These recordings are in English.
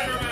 Spider-Man!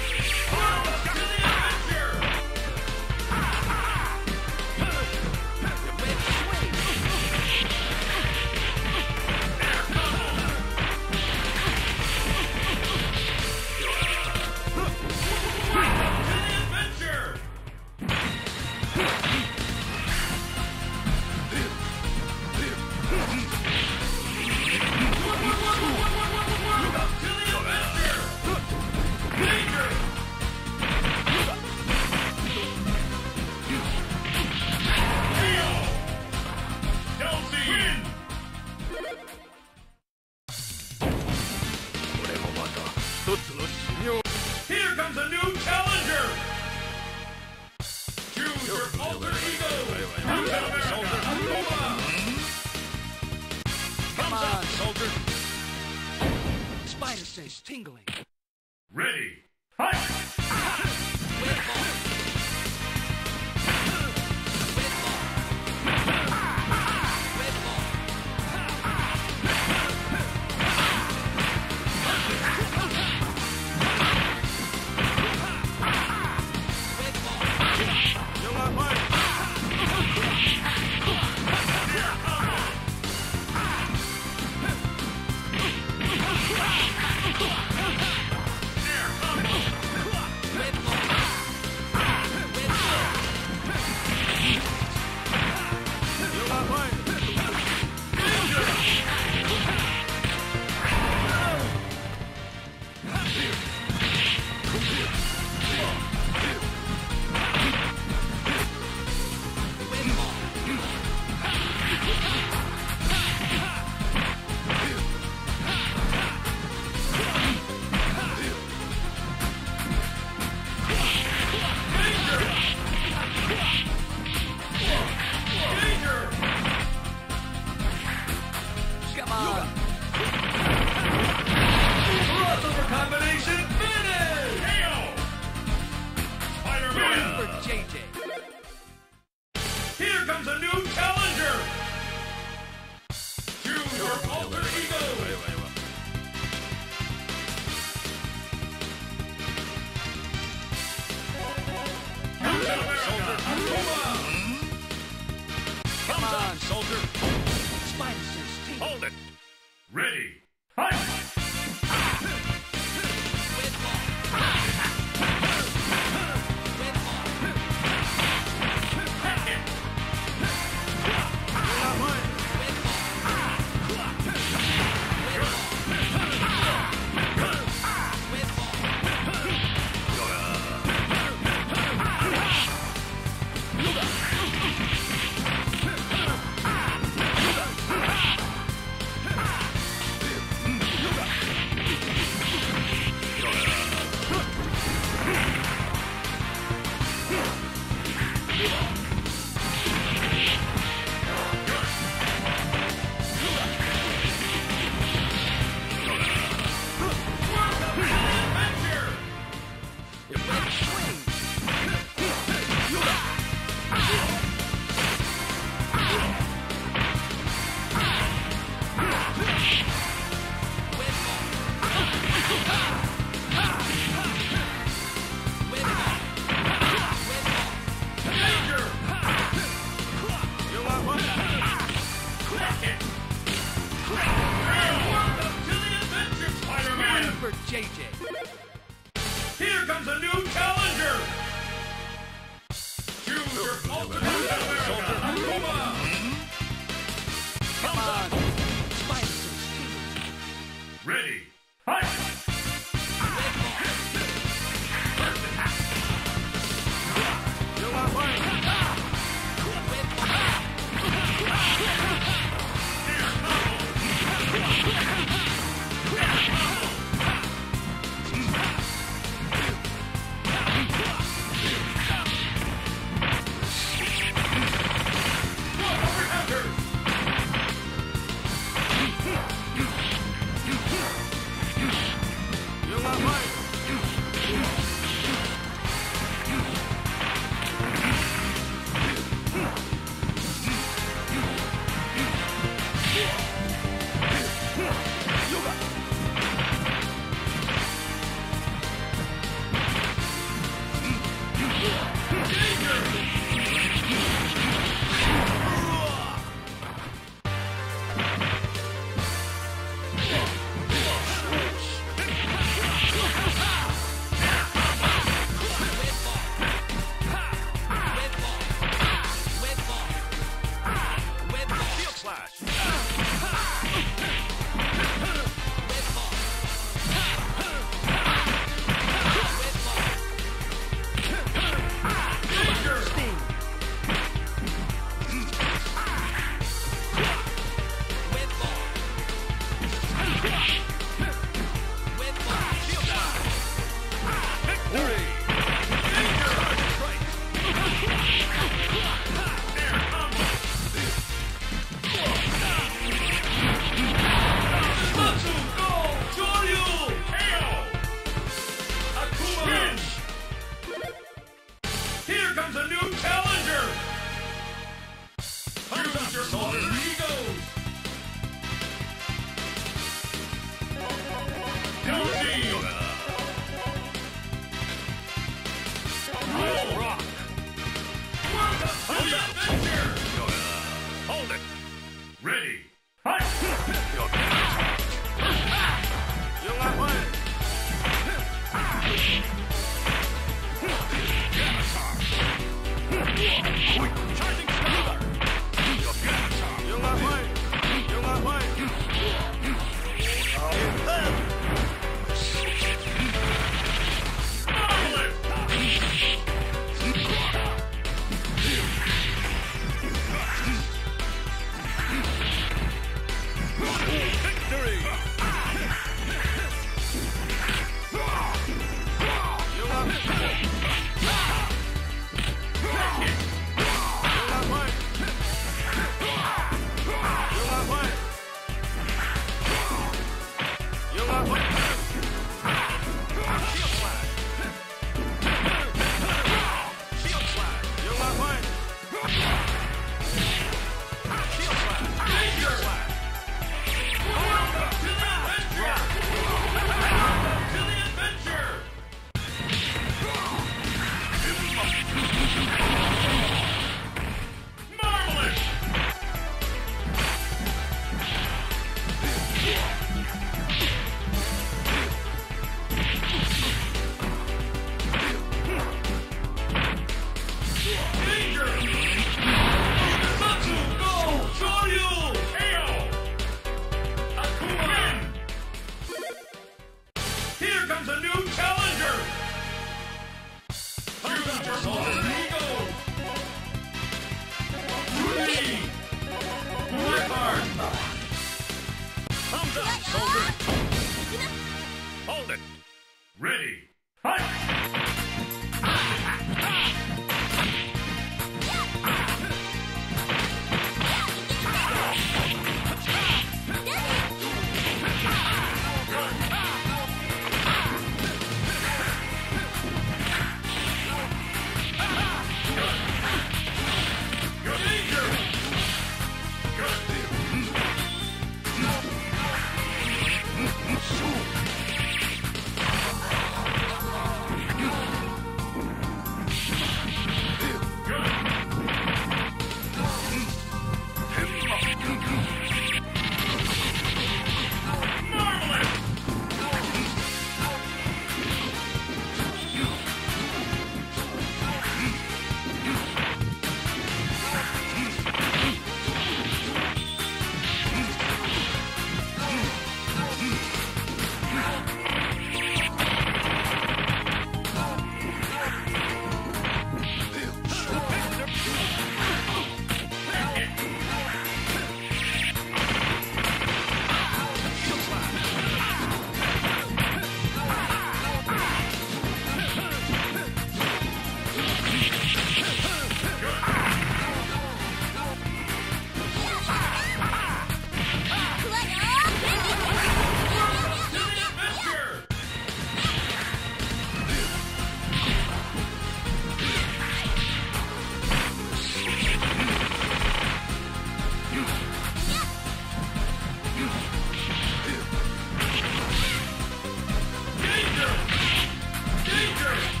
Marvelous!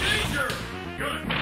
Danger! Good!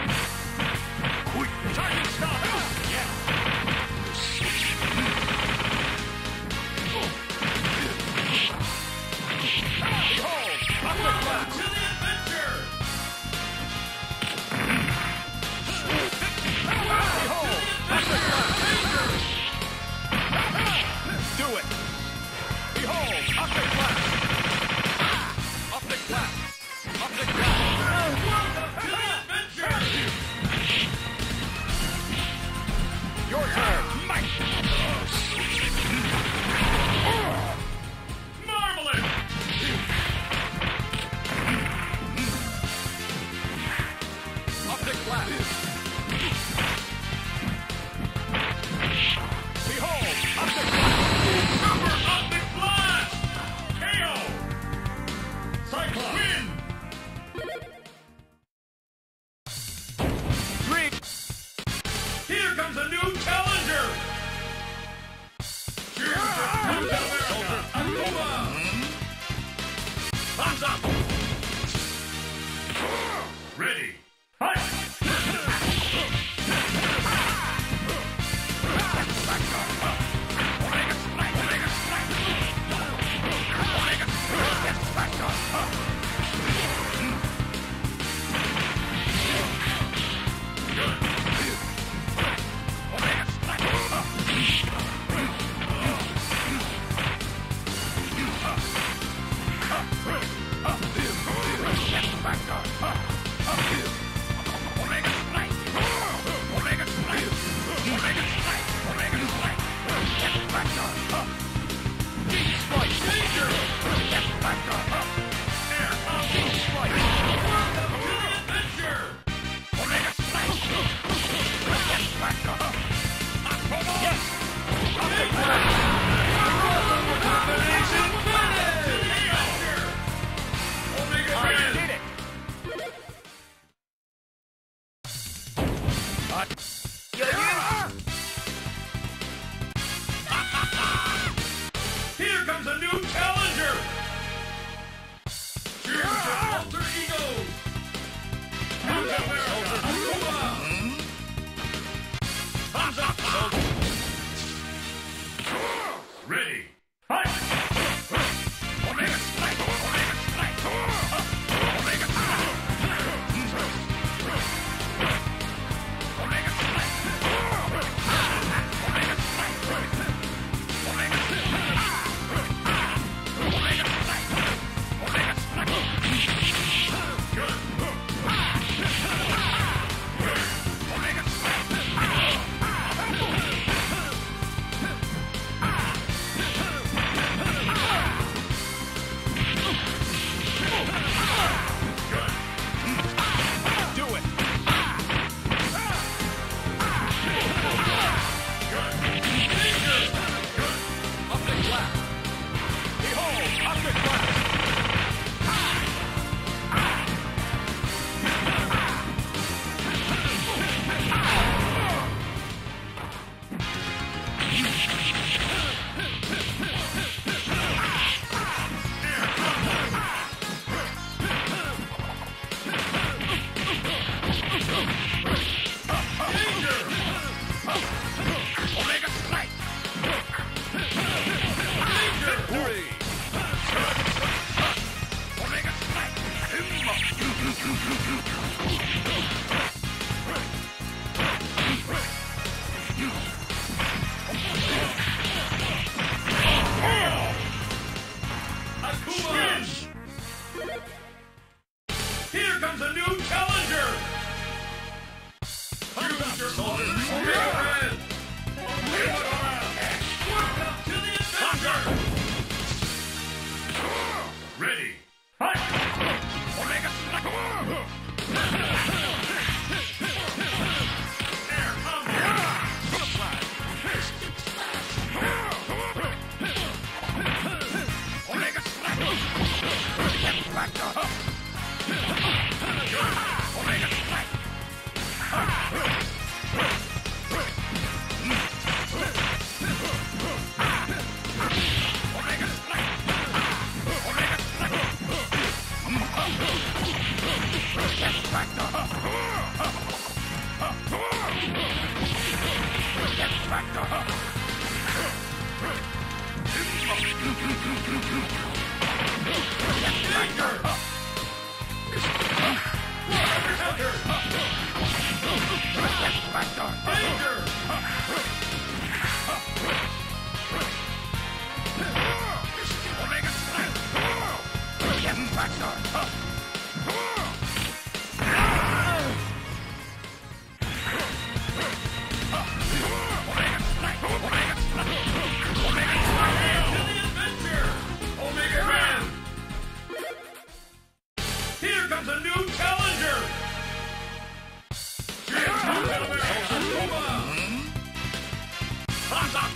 shot. Ready!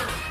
Danger!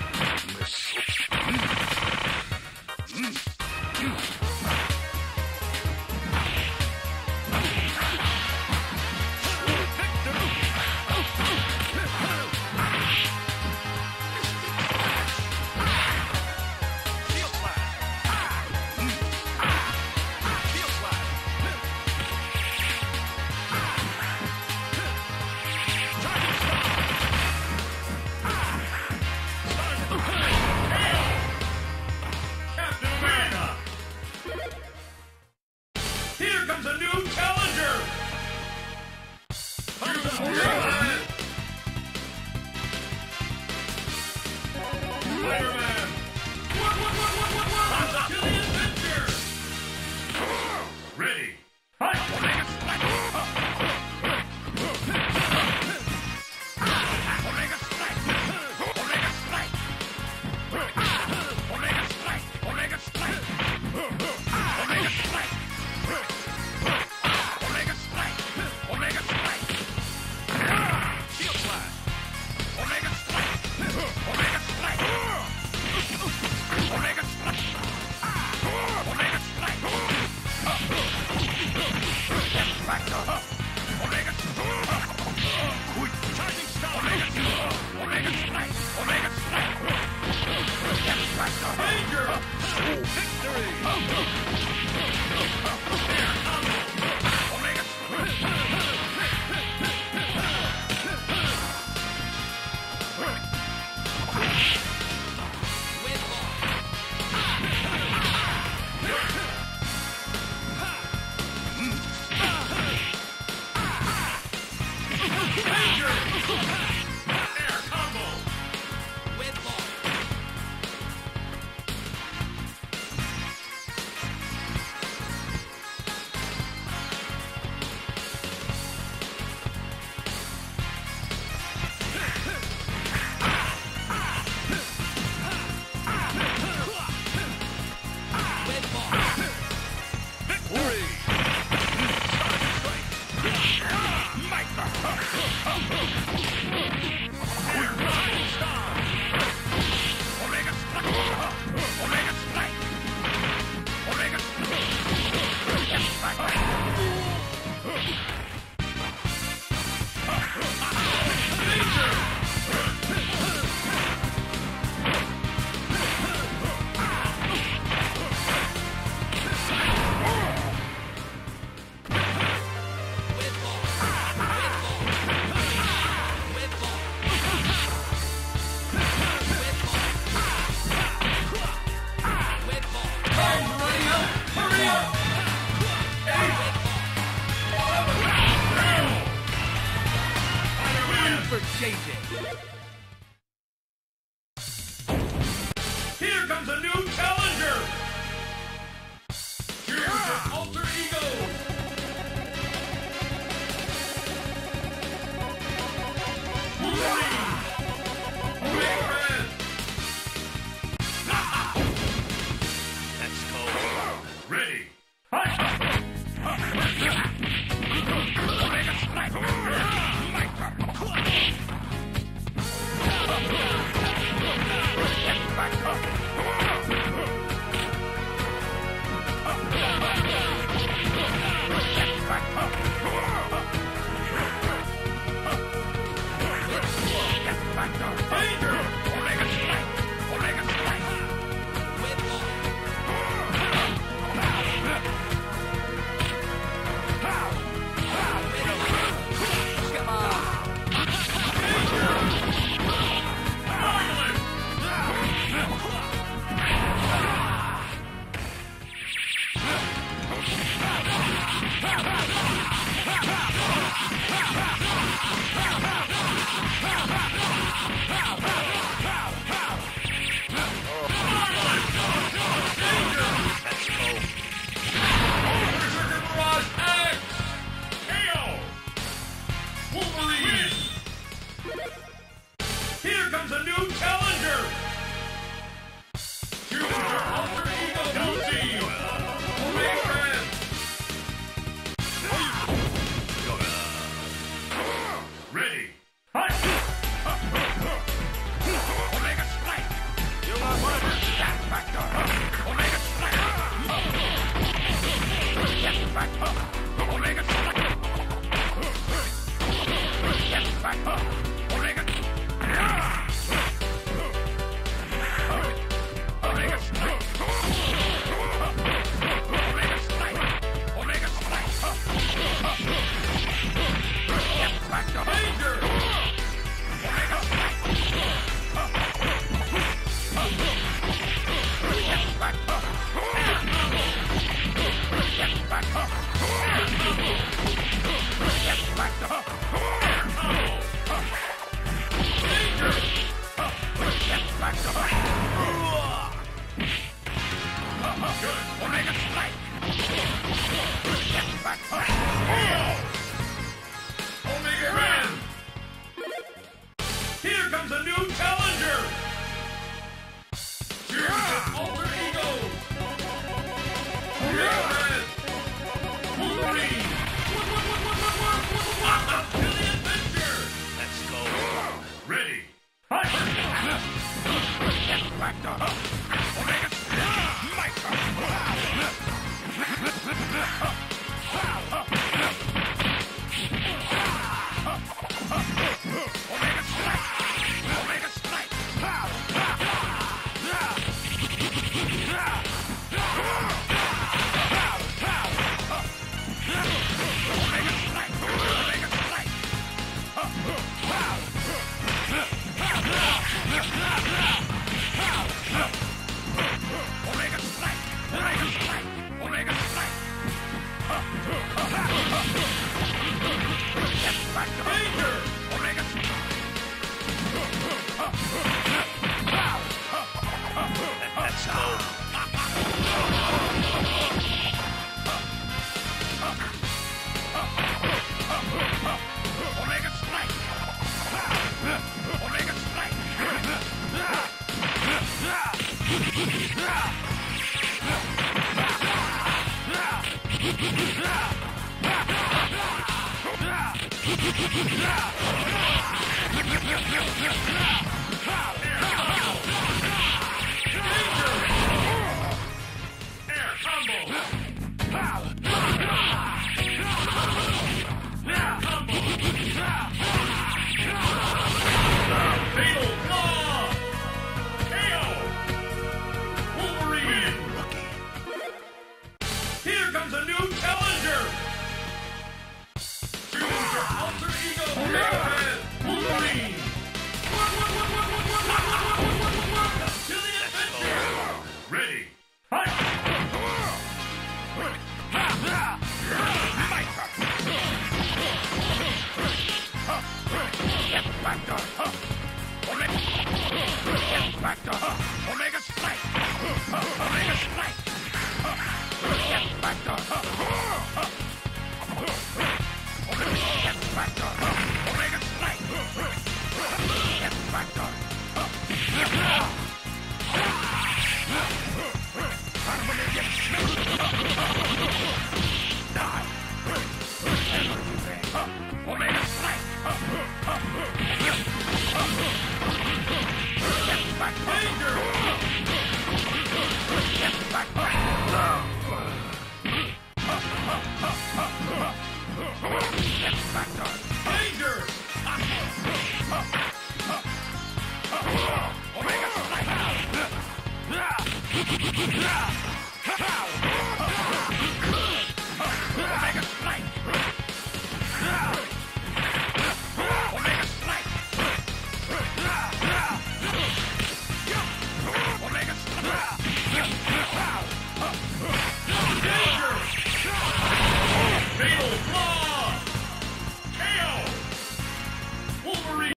A new